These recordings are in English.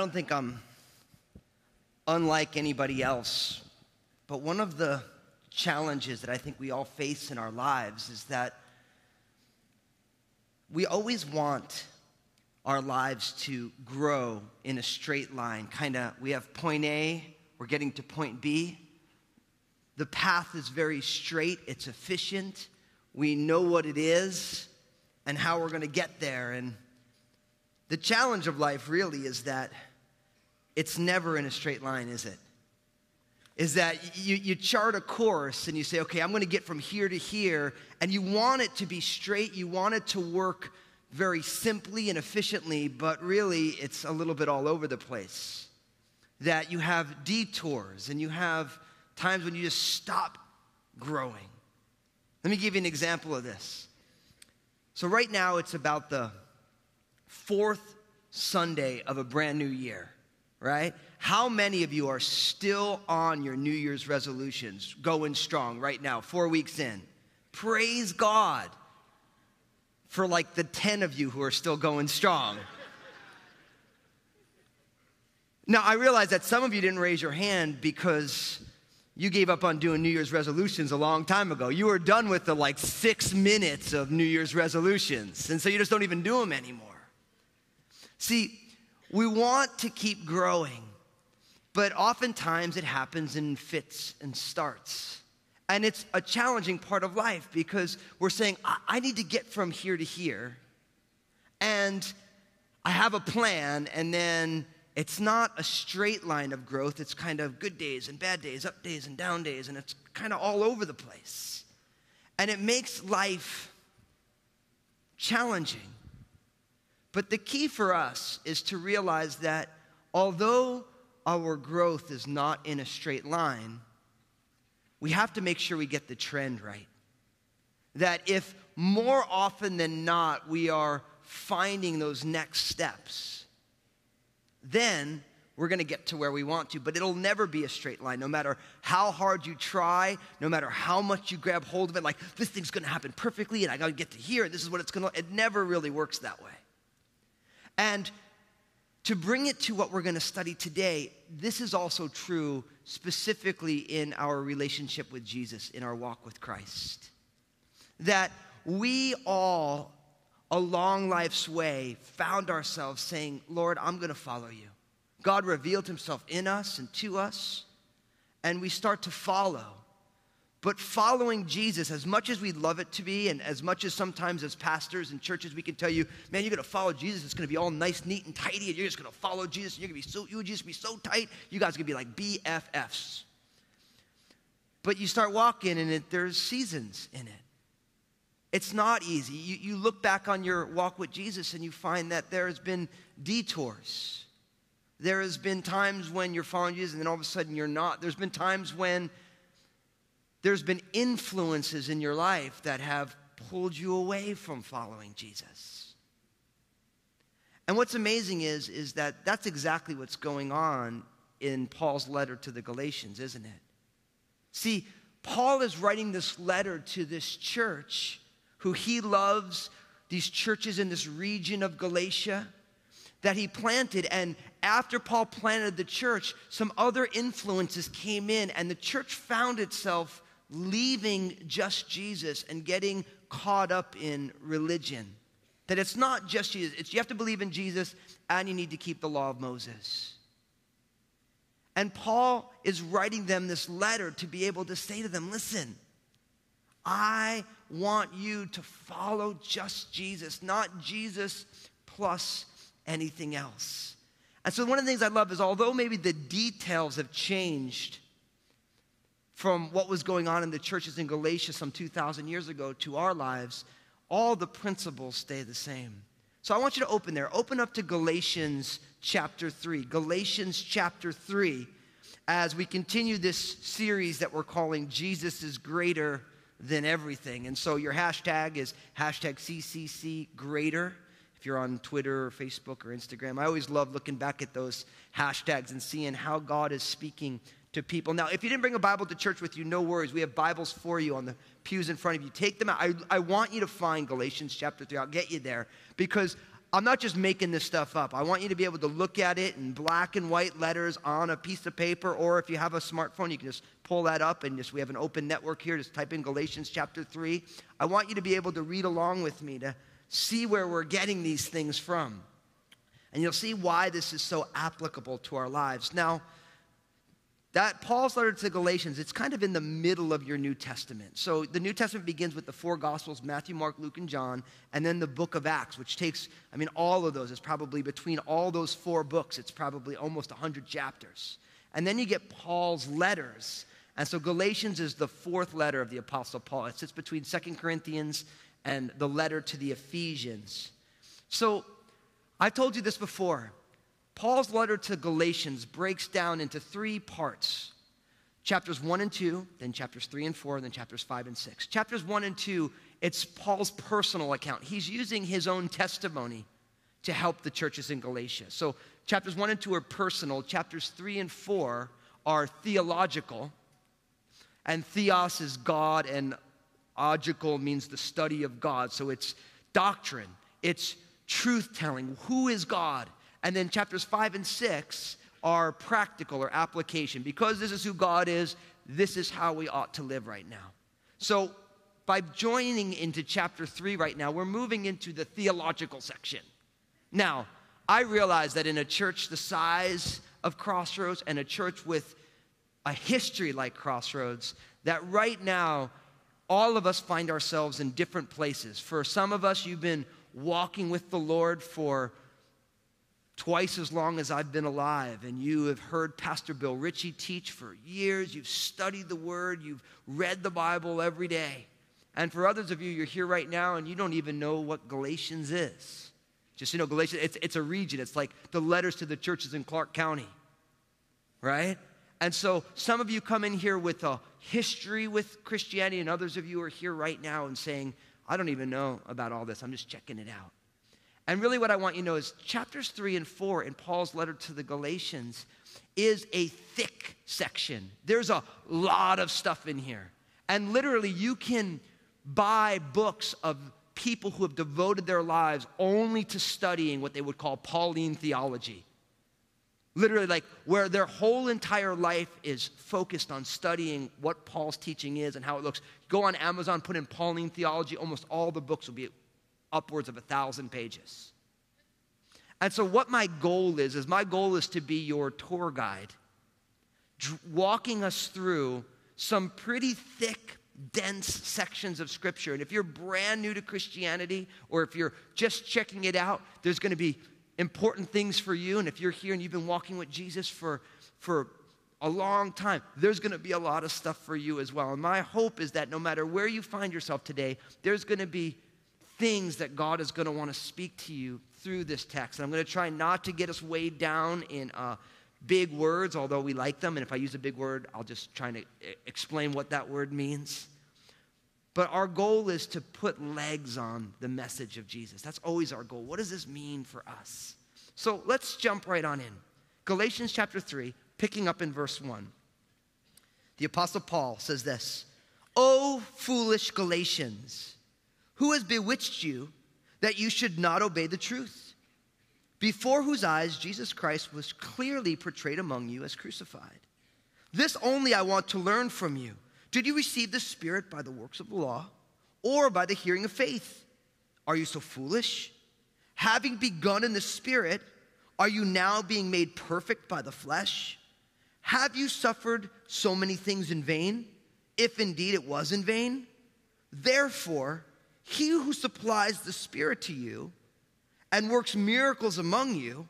I don't think I'm unlike anybody else, but one of the challenges that I think we all face in our lives is that we always want our lives to grow in a straight line. Kind of, we have point A, we're getting to point B. The path is very straight, it's efficient. We know what it is and how we're going to get there. And the challenge of life really is that it's never in a straight line, is it? Is that you, you chart a course and you say, okay, I'm going to get from here to here, and you want it to be straight, you want it to work very simply and efficiently, but really it's a little bit all over the place. That you have detours and you have times when you just stop growing. Let me give you an example of this. So, right now, it's about the fourth Sunday of a brand new year, right? How many of you are still on your New Year's resolutions, going strong right now, four weeks in? Praise God for like the 10 of you who are still going strong. now, I realize that some of you didn't raise your hand because you gave up on doing New Year's resolutions a long time ago. You were done with the like six minutes of New Year's resolutions, and so you just don't even do them anymore. See, we want to keep growing, but oftentimes it happens in fits and starts. And it's a challenging part of life because we're saying, I, I need to get from here to here. And I have a plan, and then it's not a straight line of growth. It's kind of good days and bad days, up days and down days, and it's kind of all over the place. And it makes life challenging. But the key for us is to realize that although our growth is not in a straight line, we have to make sure we get the trend right. That if more often than not we are finding those next steps, then we're going to get to where we want to. But it'll never be a straight line, no matter how hard you try, no matter how much you grab hold of it. Like, this thing's going to happen perfectly, and I got to get to here, and this is what it's going to. It never really works that way. And to bring it to what we're going to study today, this is also true specifically in our relationship with Jesus, in our walk with Christ. That we all, along life's way, found ourselves saying, Lord, I'm going to follow you. God revealed himself in us and to us, and we start to follow. But following Jesus, as much as we'd love it to be, and as much as sometimes as pastors and churches we can tell you, man, you're gonna follow Jesus, it's gonna be all nice, neat, and tidy, and you're just gonna follow Jesus, and you're gonna be so, you just be so tight, you guys are gonna be like BFFs. But you start walking, and it, there's seasons in it. It's not easy. You, you look back on your walk with Jesus, and you find that there has been detours. There has been times when you're following Jesus, and then all of a sudden you're not. There's been times when there's been influences in your life that have pulled you away from following Jesus. And what's amazing is, is that that's exactly what's going on in Paul's letter to the Galatians, isn't it? See, Paul is writing this letter to this church who he loves, these churches in this region of Galatia that he planted. And after Paul planted the church, some other influences came in, and the church found itself leaving just Jesus and getting caught up in religion. That it's not just Jesus, it's you have to believe in Jesus and you need to keep the law of Moses. And Paul is writing them this letter to be able to say to them, listen, I want you to follow just Jesus, not Jesus plus anything else. And so, one of the things I love is although maybe the details have changed from what was going on in the churches in Galatia some 2,000 years ago to our lives, all the principles stay the same. So I want you to open there. Open up to Galatians chapter 3. Galatians chapter 3, as we continue this series that we're calling Jesus is Greater Than Everything. And so your hashtag is hashtag CCC Greater if you're on Twitter or Facebook or Instagram. I always love looking back at those hashtags and seeing how God is speaking to people. Now, if you didn't bring a Bible to church with you, no worries. We have Bibles for you on the pews in front of you. Take them out. I, I want you to find Galatians chapter 3. I'll get you there because I'm not just making this stuff up. I want you to be able to look at it in black and white letters on a piece of paper, or if you have a smartphone, you can just pull that up and just we have an open network here. Just type in Galatians chapter 3. I want you to be able to read along with me to see where we're getting these things from. And you'll see why this is so applicable to our lives. Now, that Paul's letter to Galatians, it's kind of in the middle of your New Testament. So the New Testament begins with the four Gospels Matthew, Mark, Luke, and John, and then the book of Acts, which takes, I mean, all of those. is probably between all those four books, it's probably almost 100 chapters. And then you get Paul's letters. And so Galatians is the fourth letter of the Apostle Paul. It sits between Second Corinthians and the letter to the Ephesians. So I've told you this before. Paul's letter to Galatians breaks down into three parts chapters 1 and 2, then chapters 3 and 4, and then chapters 5 and 6. Chapters 1 and 2, it's Paul's personal account. He's using his own testimony to help the churches in Galatia. So chapters 1 and 2 are personal, chapters 3 and 4 are theological. And theos is God, and logical means the study of God. So it's doctrine, it's truth telling. Who is God? And then chapters five and six are practical or application. Because this is who God is, this is how we ought to live right now. So, by joining into chapter three right now, we're moving into the theological section. Now, I realize that in a church the size of Crossroads and a church with a history like Crossroads, that right now, all of us find ourselves in different places. For some of us, you've been walking with the Lord for twice as long as I've been alive, and you have heard Pastor Bill Ritchie teach for years. You've studied the Word, you've read the Bible every day. And for others of you, you're here right now and you don't even know what Galatians is. Just, you know, Galatians, it's, it's a region. It's like the letters to the churches in Clark County, right? And so some of you come in here with a history with Christianity, and others of you are here right now and saying, I don't even know about all this. I'm just checking it out. And really, what I want you to know is chapters three and four in Paul's letter to the Galatians is a thick section. There's a lot of stuff in here. And literally, you can buy books of people who have devoted their lives only to studying what they would call Pauline theology. Literally, like where their whole entire life is focused on studying what Paul's teaching is and how it looks. Go on Amazon, put in Pauline theology, almost all the books will be upwards of a thousand pages. And so, what my goal is, is my goal is to be your tour guide, walking us through some pretty thick, dense sections of Scripture. And if you're brand new to Christianity, or if you're just checking it out, there's going to be important things for you. And if you're here and you've been walking with Jesus for, for a long time, there's going to be a lot of stuff for you as well. And my hope is that no matter where you find yourself today, there's going to be things that God is going to want to speak to you through this text. And I'm going to try not to get us weighed down in uh, big words, although we like them. And if I use a big word, I'll just try to explain what that word means. But our goal is to put legs on the message of Jesus. That's always our goal. What does this mean for us? So let's jump right on in. Galatians chapter 3, picking up in verse 1. The Apostle Paul says this O foolish Galatians! Who has bewitched you that you should not obey the truth? Before whose eyes Jesus Christ was clearly portrayed among you as crucified. This only I want to learn from you. Did you receive the Spirit by the works of the law or by the hearing of faith? Are you so foolish? Having begun in the Spirit, are you now being made perfect by the flesh? Have you suffered so many things in vain, if indeed it was in vain? Therefore, he who supplies the Spirit to you and works miracles among you,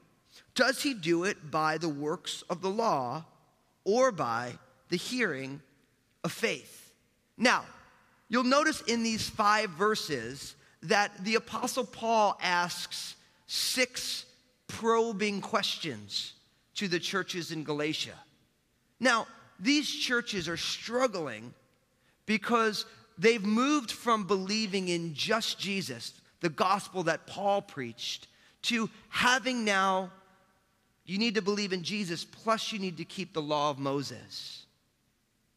does he do it by the works of the law or by the hearing of faith? Now, you'll notice in these five verses that the Apostle Paul asks six probing questions to the churches in Galatia. Now, these churches are struggling because they've moved from believing in just Jesus, the gospel that Paul preached, to having now, you need to believe in Jesus, plus you need to keep the law of Moses.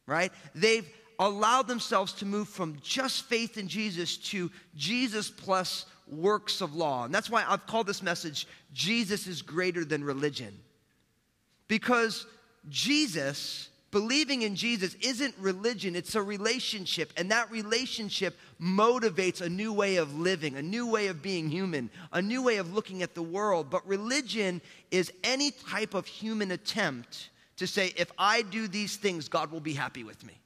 Right? They've allowed themselves to move from just faith in Jesus to Jesus plus works of law. And that's why I've called this message Jesus is greater than religion. Because Jesus, believing in Jesus, isn't religion, it's a relationship. And that relationship motivates a new way of living, a new way of being human, a new way of looking at the world. But religion is any type of human attempt to say, if I do these things, God will be happy with me.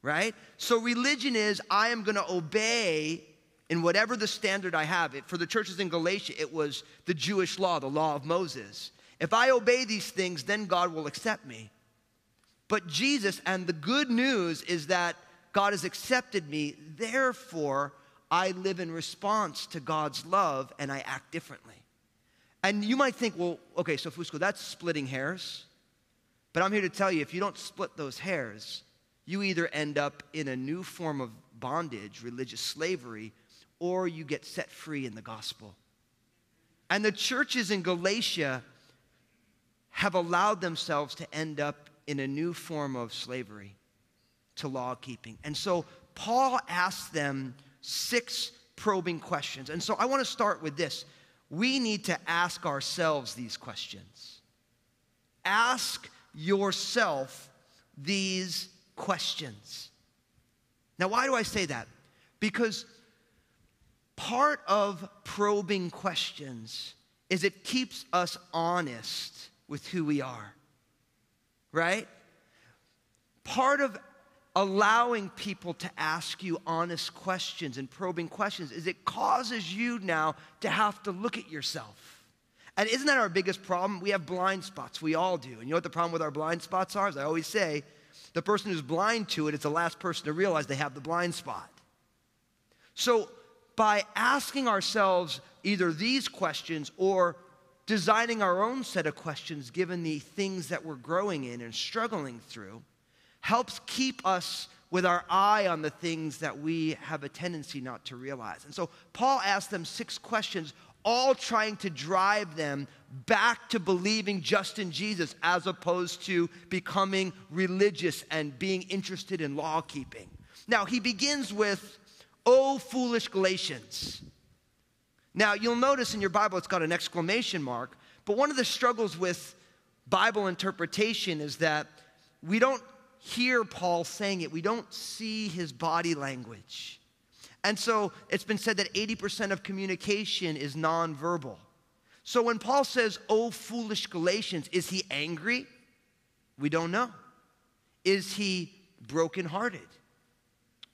Right? So religion is, I am going to obey in whatever the standard I have. It, for the churches in Galatia, it was the Jewish law, the law of Moses. If I obey these things, then God will accept me. But Jesus, and the good news is that God has accepted me, therefore, I live in response to God's love and I act differently. And you might think, well, okay, so Fusco, that's splitting hairs. But I'm here to tell you if you don't split those hairs, you either end up in a new form of bondage, religious slavery, or you get set free in the gospel. And the churches in Galatia have allowed themselves to end up in a new form of slavery to law keeping. And so Paul asks them six probing questions. And so I want to start with this. We need to ask ourselves these questions. Ask yourself these questions. Now, why do I say that? Because part of probing questions is it keeps us honest with who we are, right? Part of allowing people to ask you honest questions and probing questions is it causes you now to have to look at yourself. And isn't that our biggest problem? We have blind spots. We all do. And you know what the problem with our blind spots are? As I always say, the person who's blind to it is the last person to realize they have the blind spot. So, by asking ourselves either these questions or designing our own set of questions given the things that we're growing in and struggling through helps keep us with our eye on the things that we have a tendency not to realize. And so Paul asked them six questions, all trying to drive them back to believing just in Jesus as opposed to becoming religious and being interested in law keeping. Now, he begins with, Oh, foolish Galatians. Now, you'll notice in your Bible it's got an exclamation mark, but one of the struggles with Bible interpretation is that we don't hear Paul saying it, we don't see his body language. And so it's been said that 80% of communication is nonverbal. So when Paul says, Oh, foolish Galatians, is he angry? We don't know. Is he brokenhearted?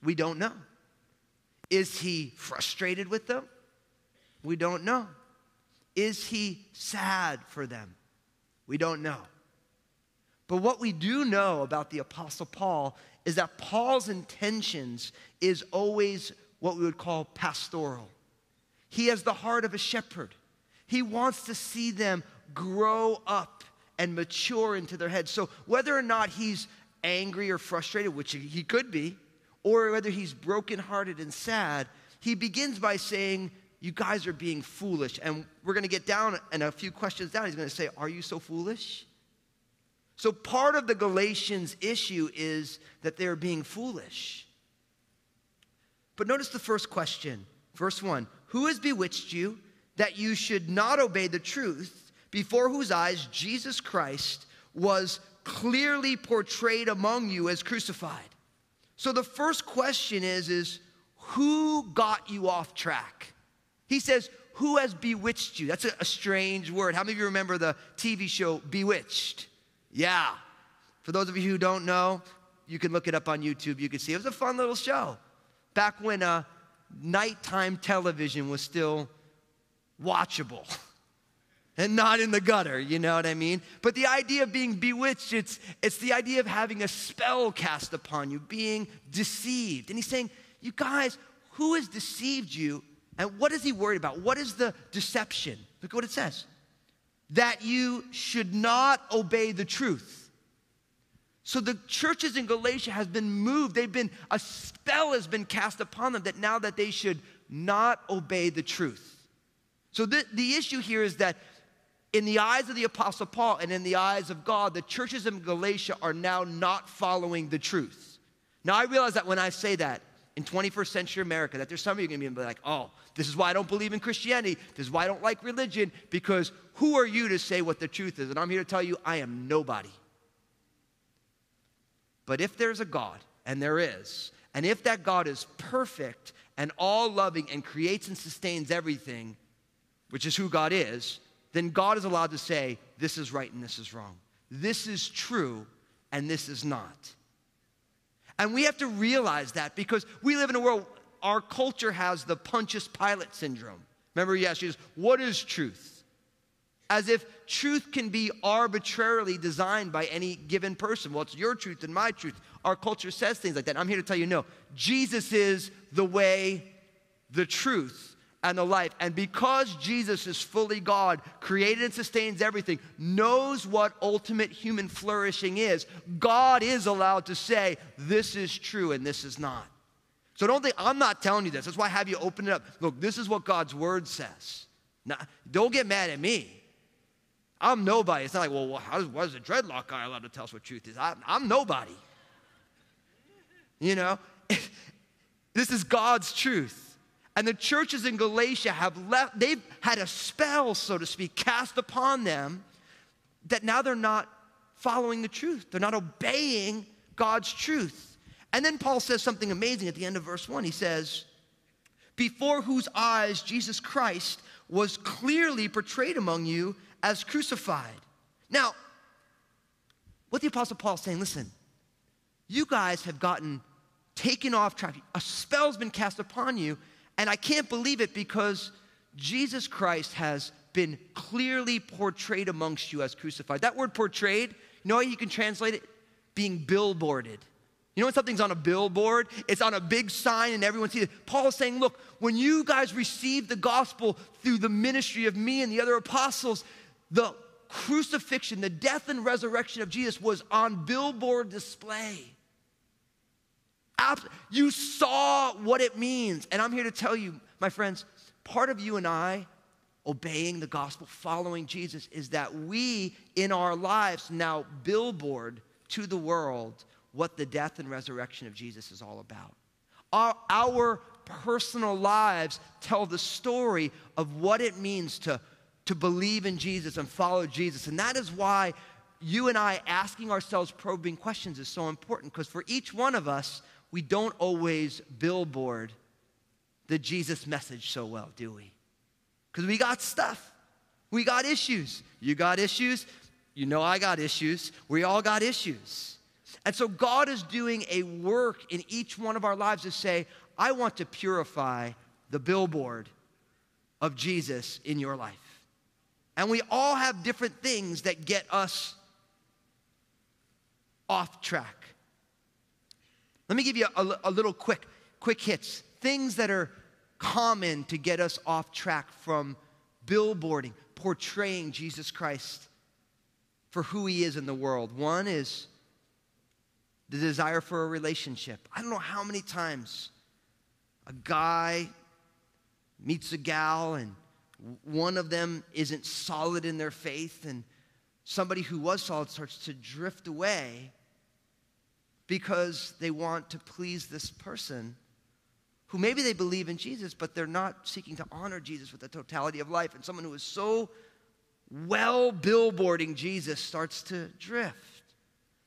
We don't know. Is he frustrated with them? We don't know. Is he sad for them? We don't know. But what we do know about the Apostle Paul is that Paul's intentions is always what we would call pastoral. He has the heart of a shepherd. He wants to see them grow up and mature into their heads. So whether or not he's angry or frustrated, which he could be, or whether he's brokenhearted and sad, he begins by saying, you guys are being foolish. And we're going to get down and a few questions down. He's going to say, Are you so foolish? So part of the Galatians issue is that they're being foolish. But notice the first question, verse 1 Who has bewitched you that you should not obey the truth, before whose eyes Jesus Christ was clearly portrayed among you as crucified? So the first question is, is who got you off track? He says, Who has bewitched you? That's a, a strange word. How many of you remember the TV show Bewitched? Yeah. For those of you who don't know, you can look it up on YouTube. You can see it was a fun little show. Back when uh, nighttime television was still watchable and not in the gutter, you know what I mean? But the idea of being bewitched, it's, it's the idea of having a spell cast upon you, being deceived. And he's saying, You guys, who has deceived you and what is he worried about? What is the deception? Look at what it says that you should not obey the truth. So the churches in Galatia has been moved. They've been, a spell has been cast upon them that now that they should not obey the truth. So the, the issue here is that in the eyes of the Apostle Paul and in the eyes of God, the churches in Galatia are now not following the truth. Now I realize that when I say that, in 21st century America that there's some of you going to be like, oh, this is why I don't believe in Christianity. This is why I don't like religion, because who are you to say what the truth is? And I'm here to tell you, I am nobody. But if there's a God, and there is, and if that God is perfect and all loving and creates and sustains everything, which is who God is, then God is allowed to say, this is right and this is wrong. This is true and this is not. And we have to realize that because we live in a world, our culture has the Pontius Pilate syndrome. Remember, he asked Jesus, what is truth? As if truth can be arbitrarily designed by any given person. Well, it's your truth and my truth. Our culture says things like that. I'm here to tell you no. Jesus is the way, the truth, and the life. And because Jesus is fully God, created and sustains everything, knows what ultimate human flourishing is, God is allowed to say, this is true and this is not. So don't think, I'm not telling you this. That's why I have you open it up. Look, this is what God's word says. Now, don't get mad at me. I'm nobody. It's not like, well, how does, why is a dreadlock guy allowed to tell us what truth is? I, I'm nobody. You know, this is God's truth. And the churches in Galatia have left, they've had a spell, so to speak, cast upon them that now they're not following the truth. They're not obeying God's truth. And then Paul says something amazing at the end of verse 1. He says, Before whose eyes Jesus Christ was clearly portrayed among you as crucified. Now, what the Apostle Paul is saying, listen, you guys have gotten taken off track. A spell's been cast upon you, and I can't believe it because Jesus Christ has been clearly portrayed amongst you as crucified. That word portrayed, you know how you can translate it? Being billboarded. You know when something's on a billboard? It's on a big sign and everyone sees it. Paul is saying, look, when you guys received the gospel through the ministry of me and the other apostles, the crucifixion, the death and resurrection of Jesus was on billboard display. You saw what it means. And I'm here to tell you, my friends, part of you and I obeying the gospel, following Jesus, is that we in our lives now billboard to the world what the death and resurrection of Jesus is all about. Our, our personal lives tell the story of what it means to, to believe in Jesus and follow Jesus. And that is why you and I asking ourselves probing questions is so important because for each one of us, we don't always billboard the Jesus message so well, do we? Because we got stuff. We got issues. You got issues. You know I got issues. We all got issues. And so God is doing a work in each one of our lives to say, I want to purify the billboard of Jesus in your life. And we all have different things that get us off track. Let me give you a, a little quick, quick hits. Things that are common to get us off track from billboarding, portraying Jesus Christ for who he is in the world. One is the desire for a relationship. I don't know how many times a guy meets a gal and one of them isn't solid in their faith and somebody who was solid starts to drift away because they want to please this person who maybe they believe in Jesus, but they're not seeking to honor Jesus with the totality of life. And someone who is so well billboarding Jesus starts to drift.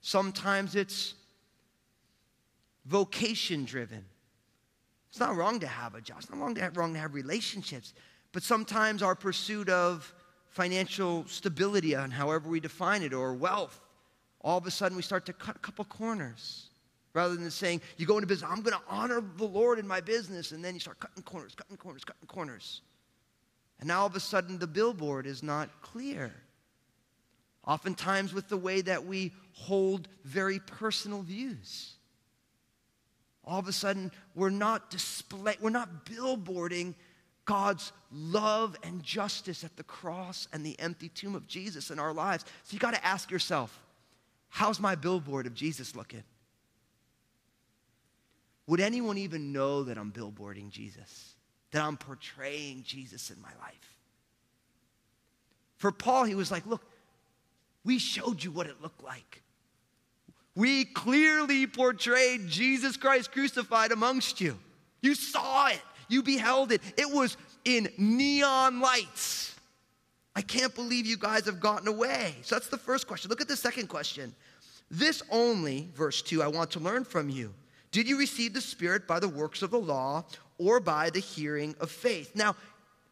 Sometimes it's vocation driven. It's not wrong to have a job, it's not wrong to have, wrong to have relationships, but sometimes our pursuit of financial stability, and however we define it, or wealth, all of a sudden we start to cut a couple corners. Rather than saying, you go into business, I'm going to honor the Lord in my business, and then you start cutting corners, cutting corners, cutting corners. And now all of a sudden the billboard is not clear. Oftentimes, with the way that we hold very personal views. All of a sudden, we're not display, we're not billboarding God's love and justice at the cross and the empty tomb of Jesus in our lives. So you got to ask yourself, How's my billboard of Jesus looking? Would anyone even know that I'm billboarding Jesus? That I'm portraying Jesus in my life? For Paul, he was like, Look, we showed you what it looked like. We clearly portrayed Jesus Christ crucified amongst you. You saw it, you beheld it. It was in neon lights. I can't believe you guys have gotten away. So that's the first question. Look at the second question. This only, verse 2, I want to learn from you. Did you receive the Spirit by the works of the law or by the hearing of faith? Now,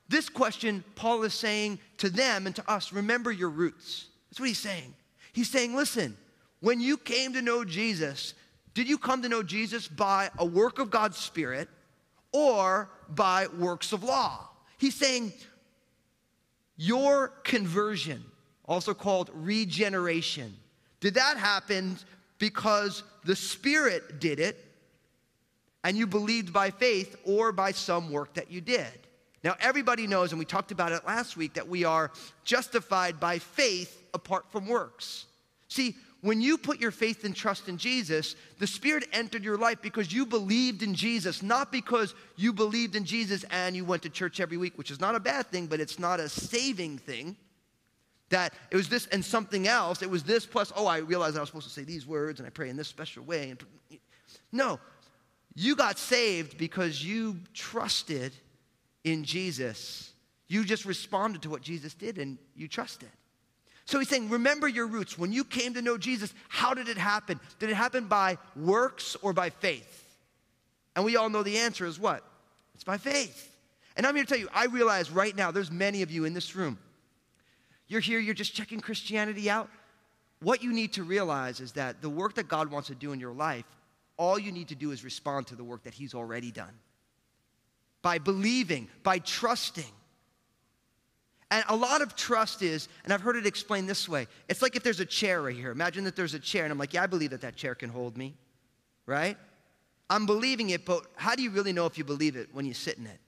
this question, Paul is saying to them and to us remember your roots. That's what he's saying. He's saying, listen, when you came to know Jesus, did you come to know Jesus by a work of God's Spirit or by works of law? He's saying, your conversion, also called regeneration, did that happen because the Spirit did it and you believed by faith or by some work that you did? Now, everybody knows, and we talked about it last week, that we are justified by faith apart from works. See, when you put your faith and trust in Jesus, the Spirit entered your life because you believed in Jesus, not because you believed in Jesus and you went to church every week, which is not a bad thing, but it's not a saving thing. That it was this and something else. It was this plus, oh, I realized I was supposed to say these words and I pray in this special way. No, you got saved because you trusted in Jesus. You just responded to what Jesus did and you trusted. So he's saying, remember your roots. When you came to know Jesus, how did it happen? Did it happen by works or by faith? And we all know the answer is what? It's by faith. And I'm here to tell you, I realize right now there's many of you in this room. You're here, you're just checking Christianity out. What you need to realize is that the work that God wants to do in your life, all you need to do is respond to the work that He's already done. By believing, by trusting. And a lot of trust is, and I've heard it explained this way it's like if there's a chair right here. Imagine that there's a chair, and I'm like, yeah, I believe that that chair can hold me, right? I'm believing it, but how do you really know if you believe it when you sit in it?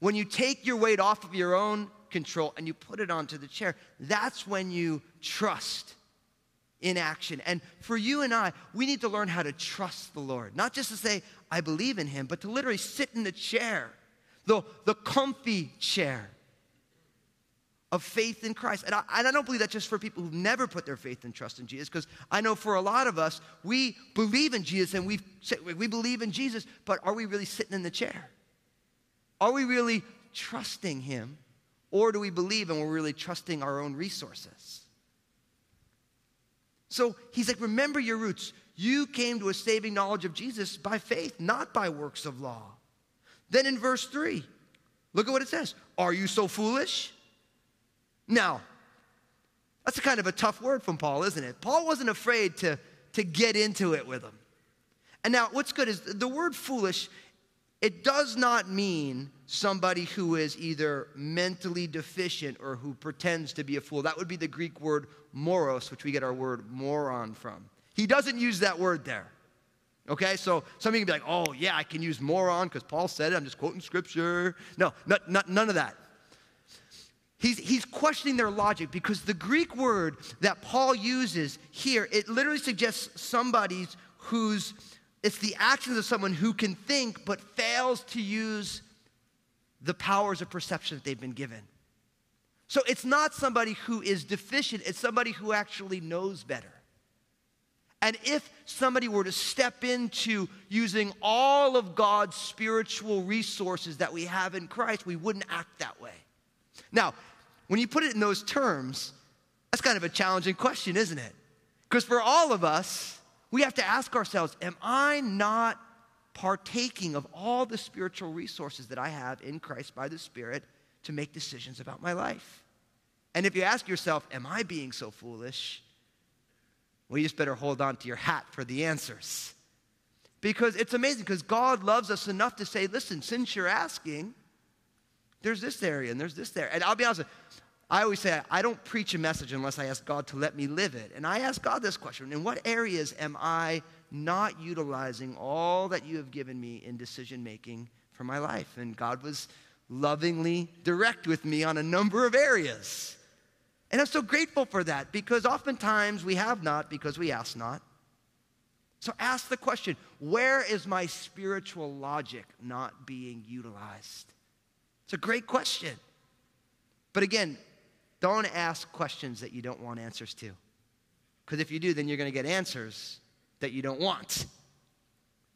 When you take your weight off of your own control and you put it onto the chair, that's when you trust in action. And for you and I, we need to learn how to trust the Lord. Not just to say, I believe in Him, but to literally sit in the chair, the, the comfy chair of faith in Christ. And I, and I, don't believe that's just for people who've never put their faith and trust in Jesus, because I know for a lot of us, we believe in Jesus and we we believe in Jesus, but are we really sitting in the chair? Are we really trusting Him? Or do we believe and we're really trusting our own resources? So he's like, remember your roots. You came to a saving knowledge of Jesus by faith, not by works of law. Then in verse 3, look at what it says Are you so foolish? Now, that's a kind of a tough word from Paul, isn't it? Paul wasn't afraid to, to get into it with them. And now, what's good is the word foolish, it does not mean somebody who is either mentally deficient or who pretends to be a fool. That would be the Greek word moros, which we get our word moron from. He doesn't use that word there. Okay, so some of you can be like, oh, yeah, I can use moron because Paul said it. I'm just quoting scripture. No, not, not, none of that. He's, he's questioning their logic because the Greek word that Paul uses here, it literally suggests somebody who's, it's the actions of someone who can think but fails to use the powers of perception that they've been given. So it's not somebody who is deficient, it's somebody who actually knows better. And if somebody were to step into using all of God's spiritual resources that we have in Christ, we wouldn't act that way. Now, when you put it in those terms, that's kind of a challenging question, isn't it? Because for all of us, we have to ask ourselves Am I not partaking of all the spiritual resources that I have in Christ by the Spirit to make decisions about my life? And if you ask yourself, Am I being so foolish? Well, you just better hold on to your hat for the answers. Because it's amazing, because God loves us enough to say, Listen, since you're asking, there's this area and there's this there. And I'll be honest, I always say I don't preach a message unless I ask God to let me live it. And I ask God this question In what areas am I not utilizing all that you have given me in decision making for my life? And God was lovingly direct with me on a number of areas. And I'm so grateful for that because oftentimes we have not because we ask not. So ask the question where is my spiritual logic not being utilized? It's a great question. But again, don't ask questions that you don't want answers to. Because if you do, then you're going to get answers that you don't want.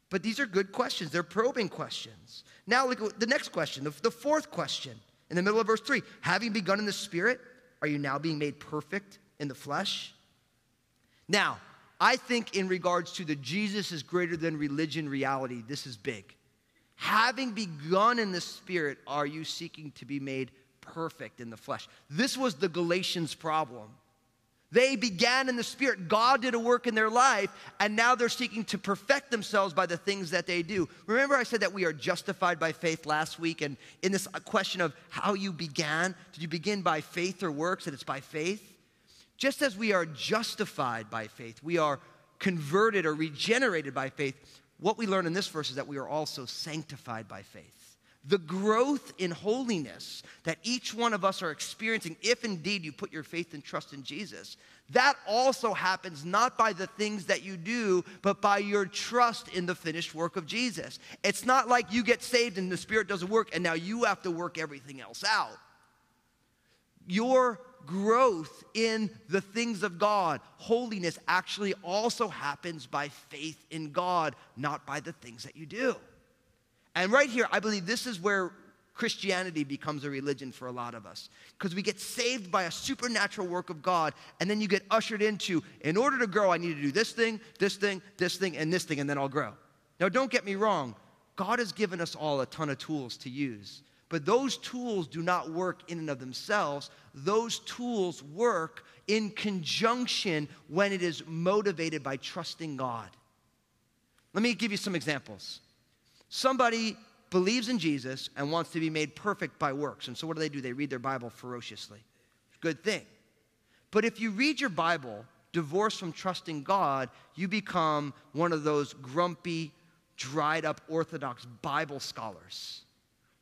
But these are good questions. They're probing questions. Now, look at the next question, the, the fourth question in the middle of verse 3. Having begun in the Spirit, are you now being made perfect in the flesh? Now, I think in regards to the Jesus is greater than religion reality, this is big. Having begun in the Spirit, are you seeking to be made perfect in the flesh? This was the Galatians' problem. They began in the Spirit. God did a work in their life, and now they're seeking to perfect themselves by the things that they do. Remember, I said that we are justified by faith last week, and in this uh, question of how you began, did you begin by faith or works? And it's by faith. Just as we are justified by faith, we are converted or regenerated by faith. What we learn in this verse is that we are also sanctified by faith the growth in holiness that each one of us are experiencing, if indeed you put your faith and trust in Jesus, that also happens not by the things that you do, but by your trust in the finished work of Jesus. It's not like you get saved and the Spirit doesn't work and now you have to work everything else out. Your growth in the things of God, holiness, actually also happens by faith in God, not by the things that you do. And right here, I believe this is where Christianity becomes a religion for a lot of us. Because we get saved by a supernatural work of God, and then you get ushered into, in order to grow, I need to do this thing, this thing, this thing, and this thing, and then I'll grow. Now, don't get me wrong, God has given us all a ton of tools to use. But those tools do not work in and of themselves. Those tools work in conjunction when it is motivated by trusting God. Let me give you some examples. Somebody believes in Jesus and wants to be made perfect by works. And so what do they do? They read their Bible ferociously. Good thing. But if you read your Bible divorced from trusting God, you become one of those grumpy, dried up Orthodox Bible scholars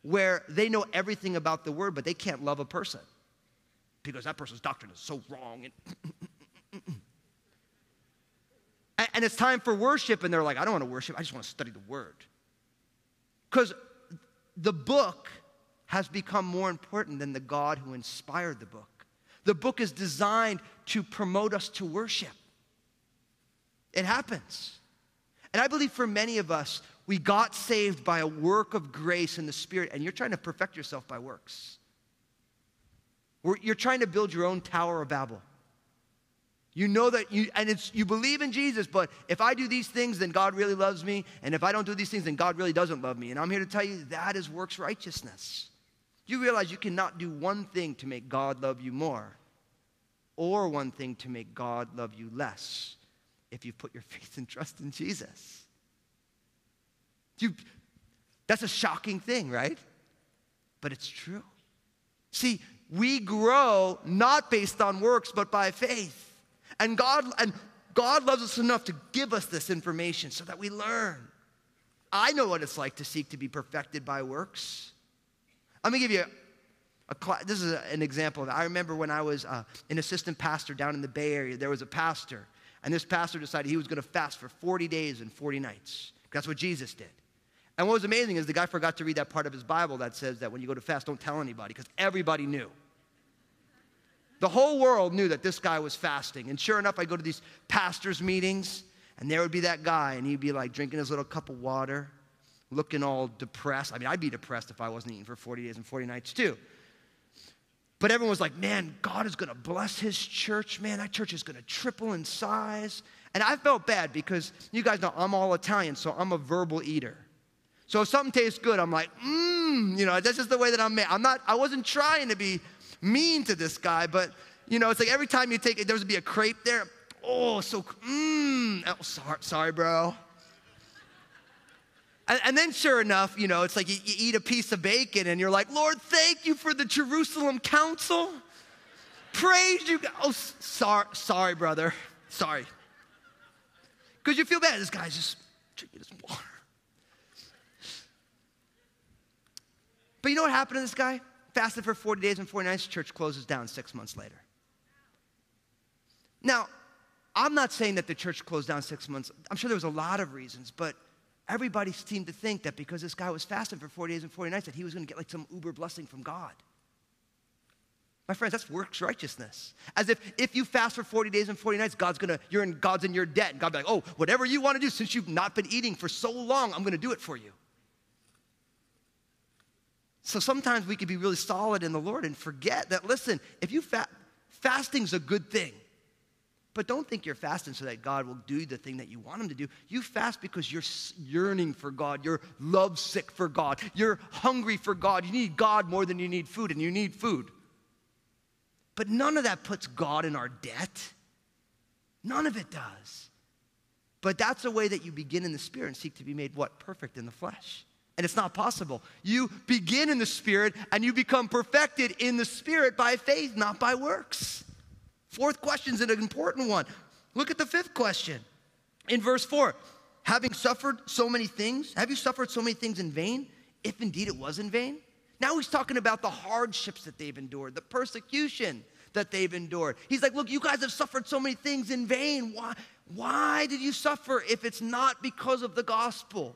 where they know everything about the word, but they can't love a person because that person's doctrine is so wrong. And, and it's time for worship, and they're like, I don't want to worship, I just want to study the word. Because the book has become more important than the God who inspired the book. The book is designed to promote us to worship. It happens. And I believe for many of us, we got saved by a work of grace in the Spirit, and you're trying to perfect yourself by works. You're trying to build your own Tower of Babel. You know that you, and it's, you believe in Jesus, but if I do these things, then God really loves me. And if I don't do these things, then God really doesn't love me. And I'm here to tell you that is works righteousness. You realize you cannot do one thing to make God love you more, or one thing to make God love you less if you put your faith and trust in Jesus. You, that's a shocking thing, right? But it's true. See, we grow not based on works, but by faith. And God, and God loves us enough to give us this information so that we learn. I know what it's like to seek to be perfected by works. Let me give you a, a this is a, an example of it. I remember when I was uh, an assistant pastor down in the Bay Area, there was a pastor, and this pastor decided he was going to fast for 40 days and 40 nights. That's what Jesus did. And what was amazing is the guy forgot to read that part of his Bible that says that when you go to fast, don't tell anybody, because everybody knew. The whole world knew that this guy was fasting. And sure enough, I'd go to these pastors' meetings, and there would be that guy, and he'd be like drinking his little cup of water, looking all depressed. I mean, I'd be depressed if I wasn't eating for 40 days and 40 nights, too. But everyone was like, man, God is going to bless his church. Man, that church is going to triple in size. And I felt bad because you guys know I'm all Italian, so I'm a verbal eater. So if something tastes good, I'm like, mmm, you know, that's just the way that I'm made. I'm not, I wasn't trying to be mean to this guy, but you know, it's like every time you take it, there be a crepe there. Oh, so, mmm. Oh, sorry, sorry, bro. And, and, then, sure enough, you know, it's like you, you eat a piece of bacon and you're like, Lord, thank you for the Jerusalem Council. Praise you. Oh, sorry, sorry, brother. Sorry. Because you feel bad. This guy's just drinking his water. But you know what happened to this guy? fasted for 40 days and 40 nights, church closes down six months later. Now, I'm not saying that the church closed down six months. I'm sure there was a lot of reasons, but everybody seemed to think that because this guy was fasting for 40 days and 40 nights, that he was going to get like some uber blessing from God. My friends, that's works righteousness. As if if you fast for 40 days and 40 nights, God's gonna, you're in God's in your debt. And God be like, oh, whatever you want to do, since you've not been eating for so long, I'm gonna do it for you. So sometimes we can be really solid in the Lord and forget that, listen, if you fast, fasting's a good thing. But don't think you're fasting so that God will do the thing that you want Him to do. You fast because you're yearning for God. You're lovesick for God. You're hungry for God. You need God more than you need food, and you need food. But none of that puts God in our debt. None of it does. But that's a way that you begin in the Spirit and seek to be made what? Perfect in the flesh. And it's not possible. You begin in the Spirit and you become perfected in the Spirit by faith, not by works. Fourth question is an important one. Look at the fifth question. In verse 4, having suffered so many things, have you suffered so many things in vain? If indeed it was in vain. Now he's talking about the hardships that they've endured, the persecution that they've endured. He's like, look, you guys have suffered so many things in vain. Why, why did you suffer if it's not because of the gospel?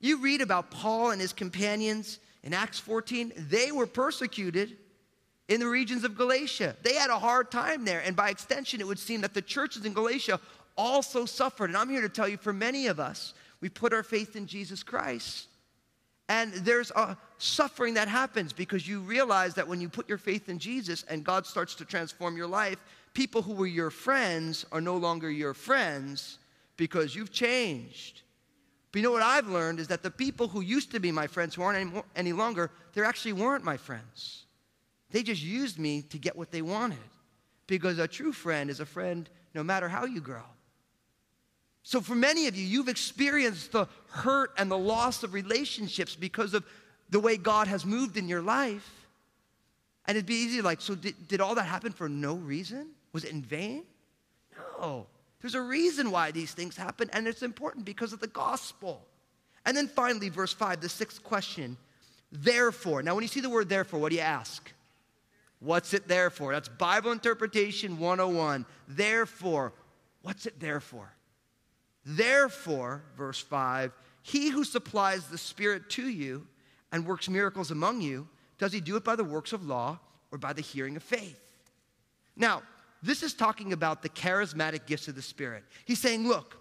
You read about Paul and his companions in Acts 14, they were persecuted in the regions of Galatia. They had a hard time there. And by extension, it would seem that the churches in Galatia also suffered. And I'm here to tell you, for many of us, we put our faith in Jesus Christ. And there's a suffering that happens because you realize that when you put your faith in Jesus and God starts to transform your life, people who were your friends are no longer your friends because you've changed. But you know what I've learned is that the people who used to be my friends who aren't any, any longer, they actually weren't my friends. They just used me to get what they wanted. Because a true friend is a friend no matter how you grow. So, for many of you, you've experienced the hurt and the loss of relationships because of the way God has moved in your life. And it'd be easy, like, so did, did all that happen for no reason? Was it in vain? No. There's a reason why these things happen, and it's important because of the gospel. And then finally, verse 5, the sixth question. Therefore, now when you see the word therefore, what do you ask? What's it there for? That's Bible Interpretation 101. Therefore, what's it there for? Therefore, verse 5, he who supplies the Spirit to you and works miracles among you, does he do it by the works of law or by the hearing of faith? Now, this is talking about the charismatic gifts of the Spirit. He's saying, look,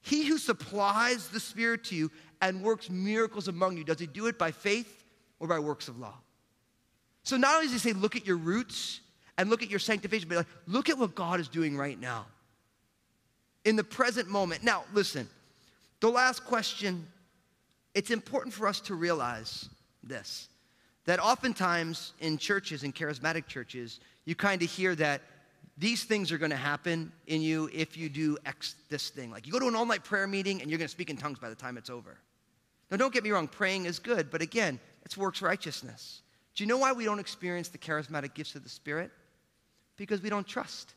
he who supplies the Spirit to you and works miracles among you, does he do it by faith or by works of law? So not only does he say, look at your roots and look at your sanctification, but like, look at what God is doing right now in the present moment. Now, listen, the last question, it's important for us to realize this that oftentimes in churches, in charismatic churches, you kind of hear that these things are going to happen in you if you do X this thing. Like you go to an all night prayer meeting and you're going to speak in tongues by the time it's over. Now, don't get me wrong, praying is good, but again, it's works righteousness. Do you know why we don't experience the charismatic gifts of the Spirit? Because we don't trust.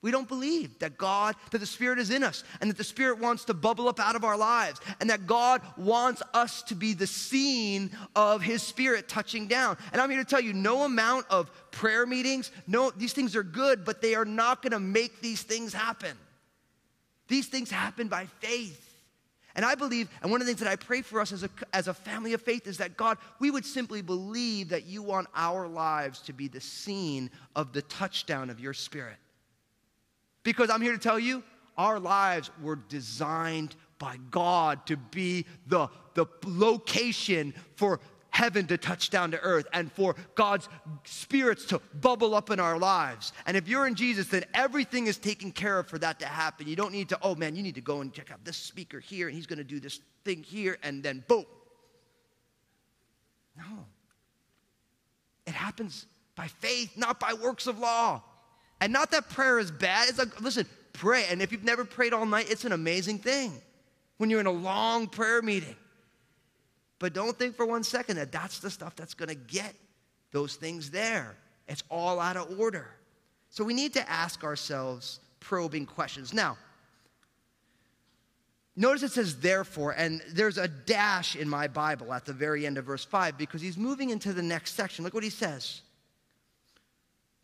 We don't believe that God, that the Spirit is in us, and that the Spirit wants to bubble up out of our lives, and that God wants us to be the scene of His Spirit touching down. And I'm here to tell you no amount of prayer meetings, no, these things are good, but they are not gonna make these things happen. These things happen by faith. And I believe, and one of the things that I pray for us as a, as a family of faith is that God, we would simply believe that you want our lives to be the scene of the touchdown of your spirit. Because I'm here to tell you, our lives were designed by God to be the, the location for heaven to touch down to earth and for God's spirits to bubble up in our lives. And if you're in Jesus, then everything is taken care of for that to happen. You don't need to, oh man, you need to go and check out this speaker here and he's going to do this thing here and then boom. No. It happens by faith, not by works of law. And not that prayer is bad. It's like, listen, pray. And if you've never prayed all night, it's an amazing thing when you're in a long prayer meeting. But don't think for one second that that's the stuff that's going to get those things there. It's all out of order. So we need to ask ourselves probing questions. Now, notice it says therefore, and there's a dash in my Bible at the very end of verse 5 because he's moving into the next section. Look what he says.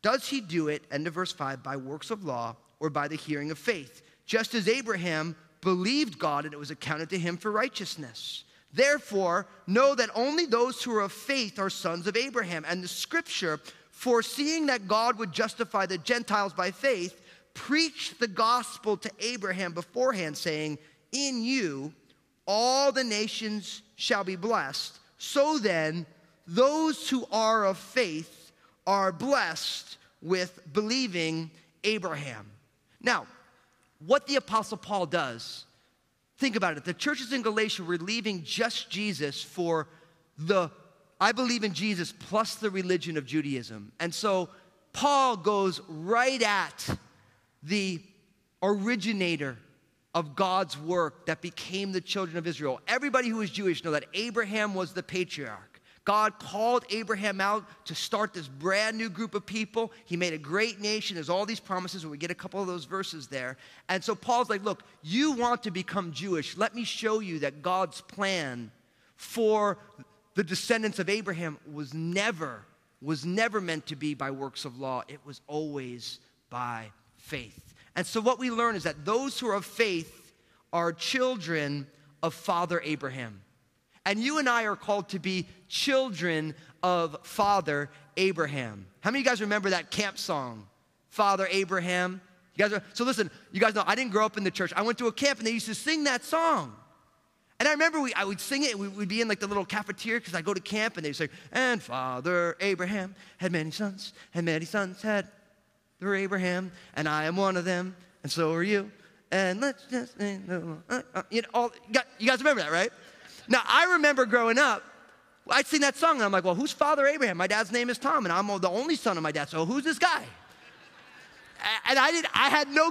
Does he do it, end of verse 5, by works of law or by the hearing of faith? Just as Abraham believed God and it was accounted to him for righteousness. Therefore, know that only those who are of faith are sons of Abraham. And the scripture, foreseeing that God would justify the Gentiles by faith, preached the gospel to Abraham beforehand, saying, In you all the nations shall be blessed. So then, those who are of faith are blessed with believing Abraham. Now, what the Apostle Paul does, think about it. The churches in Galatia were leaving just Jesus for the I believe in Jesus plus the religion of Judaism. And so Paul goes right at the originator of God's work that became the children of Israel. Everybody who is Jewish know that Abraham was the patriarch. God called Abraham out to start this brand new group of people. He made a great nation. There's all these promises, and we get a couple of those verses there. And so Paul's like, Look, you want to become Jewish. Let me show you that God's plan for the descendants of Abraham was never was never meant to be by works of law. It was always by faith. And so what we learn is that those who are of faith are children of Father Abraham. And you and I are called to be children of Father Abraham. How many of you guys remember that camp song, Father Abraham? You guys are, so listen, you guys know I didn't grow up in the church. I went to a camp and they used to sing that song. And I remember we, I would sing it, and we would be in like the little cafeteria because I go to camp and they'd say, And Father Abraham had many sons, and many sons had through Abraham, and I am one of them, and so are you. And let's just, uh, uh, you know, all, you guys remember that, right? Now, I remember growing up, I'd sing that song and I'm like, well, who's Father Abraham? My dad's name is Tom and I'm the only son of my dad, so who's this guy? And I, did, I had no